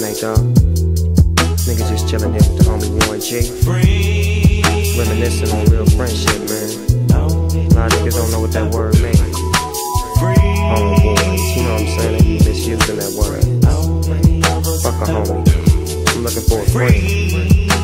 Nate Dogg. Nigga just chillin' here with the homie Warren G. Reminiscing on real friendship, man. A lot of niggas don't know what that word means. Homeboys, you know what I'm saying? They misusing that word. Fuck a homie. I'm looking for a friend.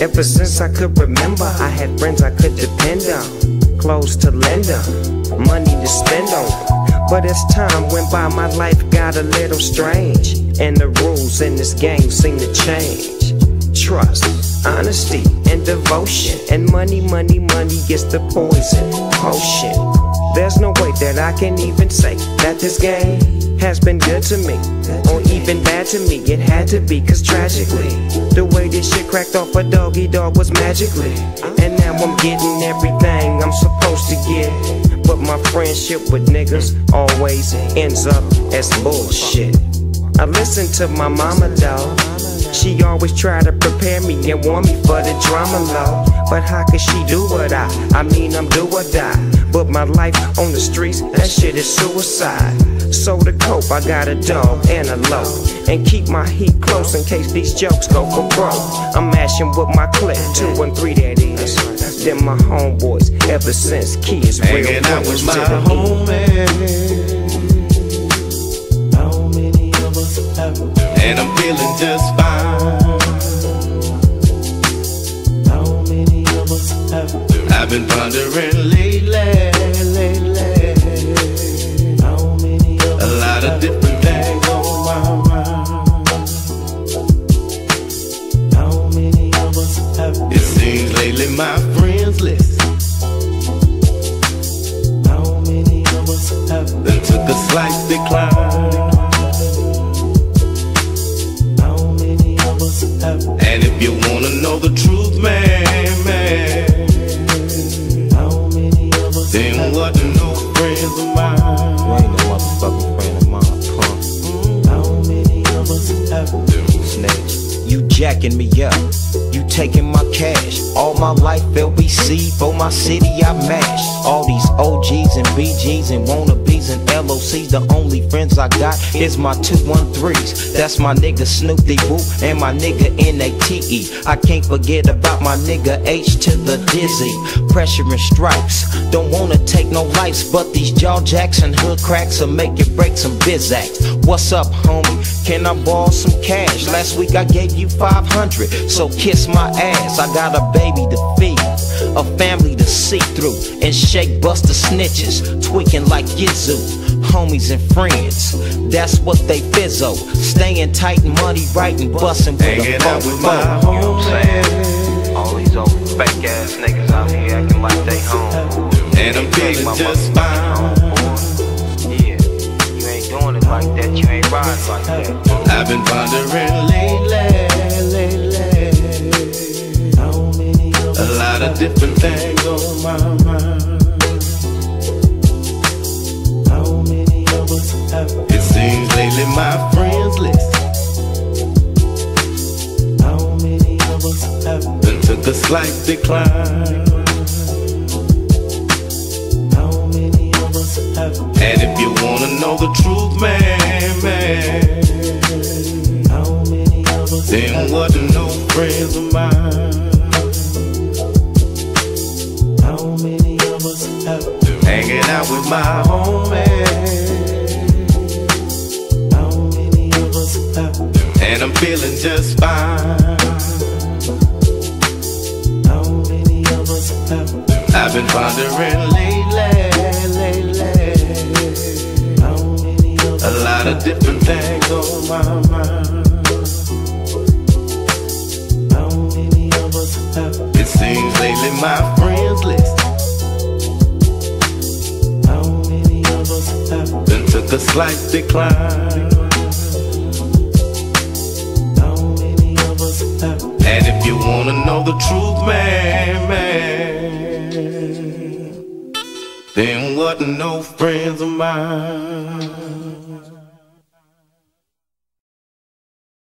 Ever since I could remember, I had friends I could depend on. Clothes to lend on, money to spend on. But as time went by, my life got a little strange. And the rules in this game seem to change. Trust, honesty, and devotion. And money, money, money gets the poison potion. There's no way that I can even say that this game has been good to me. Or even bad to me. It had to be, cause tragically, the way this shit cracked off a Doggy Dogg was magically. And now I'm getting everything I'm supposed to get. But my friendship with niggas always ends up as bullshit. I listen to my mama dog. She always try to prepare me and warn me for the drama low. But how could she do what I? I mean I'm do or die. But my life on the streets, that shit is suicide. So to cope, I got a dog and a low. And keep my heat close in case these jokes go for broke. I'm mashing with my clip, two and three that is. Then my homeboys ever since kids real Hanging out with my homies. And I'm feeling just fine. My friends list then took a slight decline. How many of us have? And if you wanna know the truth, man, man, then what no friends of You mine. ain't no motherfucking friend of mine, punk. Snitch. You jacking me up, you taking my cash. All my life LBC, for my city I mash. All these OGs and BGs and wannabes and LOCs, the only friends I got is my 213s. That's my nigga Snoopy Woo and my nigga NATE. I can't forget about my nigga H to the Dizzy. Pressure and stripes, don't wanna take no lives, but these jaw jacks and hood cracks will make you break some bizacs. What's up, homie? Can I borrow some cash? Last week I gave you 500, so kiss my ass. I got a baby to feed, a family to see through, and shake buster snitches, tweaking like Gizoo. Homies and friends, that's what they fizzo. Staying tight and money right and bustin' with a Hanging out with my homies. All these old fake ass niggas out here acting like they home. And I'm feeling just fine. Yeah, you ain't doing it like that, you ain't riding like that. I've been pondering lately, lately. A lot of different things on my mind. A slight decline. And if you wanna know the truth, man, man, then what no friends of mine. Hanging out with my homies. And I'm feeling just fine. Been pondering lately, lately. A lot of different things on my mind. How many of us have? It seems lately my friends list then took a slight decline. How many of us have? And if you wanna know the truth, man, man, then wasn't no friends of mine.